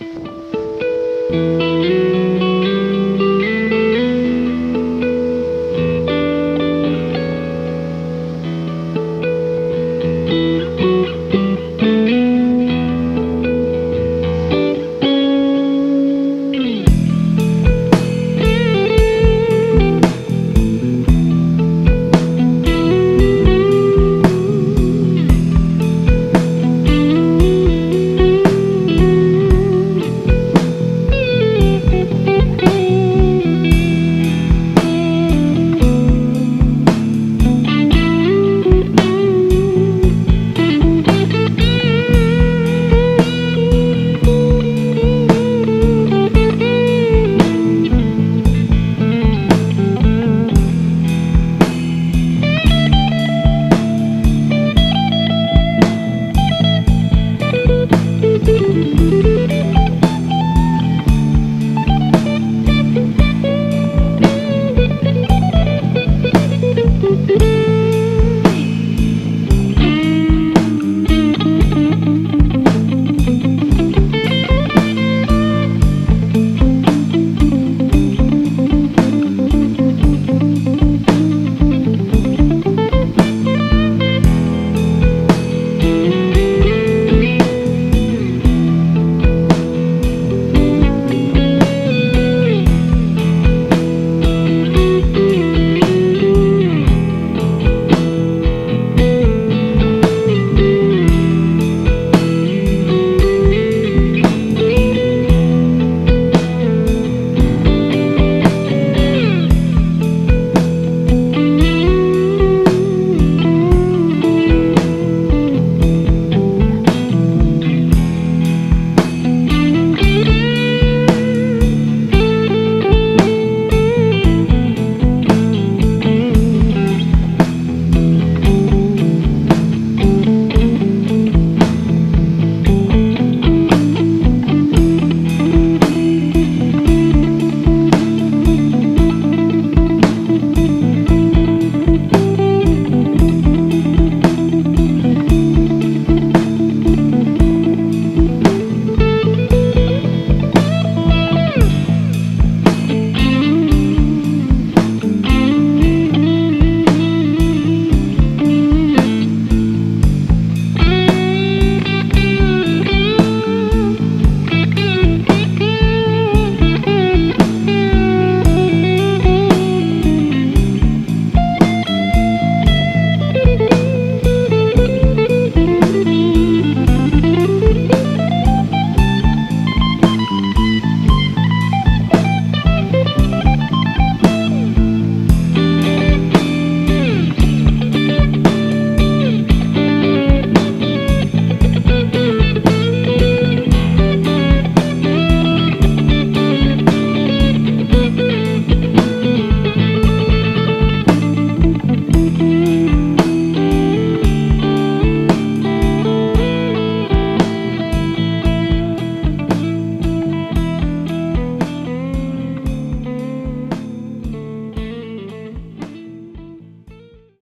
Música